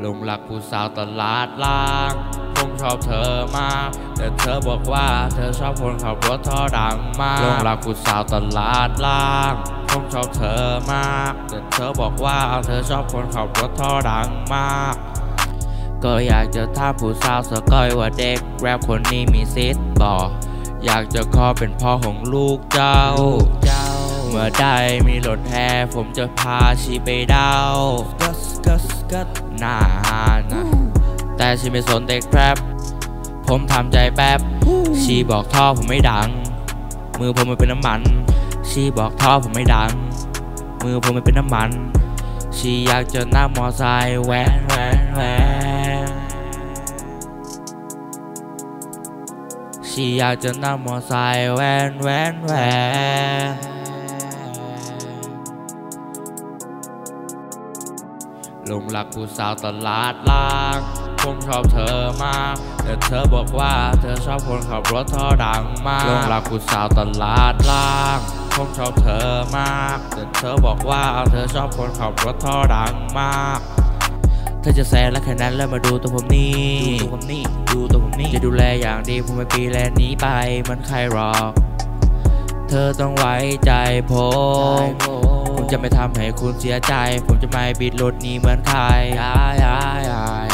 หลงรักผู้สาวตลาดล่างผมชอบเธอมาก แต่เธอบอกว่าเธอชอบคนขับรถท่อดังมากหลงรักผู้สาวตลาดล่างผมชอบเธอมาก แต่เธอบอกว่าเธอชอบคนขับรถท่อดังมาก ก็อยากจะถาผู้สาวสกอยว่าเด็กแรปคนนี้มีสิทบอกอยากจะขอเป็นพ่อของลูกเจ้า เมื่อได้มีรถแห่ผมจะพาชีไปดาวกัสกัสกัสนานนะแต่ชีไม่สนเด็กแรปผมทำใจแป๊บ ชีบอกท่อผมไม่ดัง มือผมมันเป็นน้ำมัน ชีบอกท่อผมไม่ดัง มือผมมันเป็นน้ำมัน ชีอยากจะนั่งมอไซค์แวนแวนแวนชีอยากจะนั่งมอไซค์แวนแวนแวน ลงรักผู้สาวตลาดล่างผมชอบเธอมากแต่เธอบอกว่าเธอชอบคนขับรถท่อดังมากหลงรักผู้สาวตลาดล่างผมชอบเธอมาก แต่เธอบอกว่าเธอชอบคนขับรถท่อดังมากเธอจะแซงและแค่นั้นแล้วมาดูตัวผมนี่ดูตัวผมนี่ดูตัวผมนี่จะดูแลอย่างดีผมไม่ปีแลนนี้ไปเหมันใครหรอก เธอต้องไว้ใจผมผม จะไม่ทำให้คุณเสียใจ ผมจะไม่บิดรถนี้เหมือนใครอ้ายอ้าย